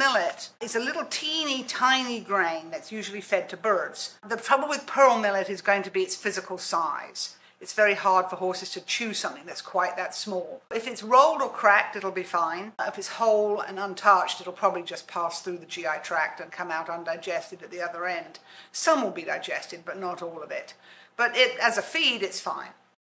millet is a little teeny tiny grain that's usually fed to birds. The trouble with pearl millet is going to be its physical size. It's very hard for horses to chew something that's quite that small. If it's rolled or cracked, it'll be fine. If it's whole and untouched, it'll probably just pass through the GI tract and come out undigested at the other end. Some will be digested, but not all of it. But it, as a feed, it's fine.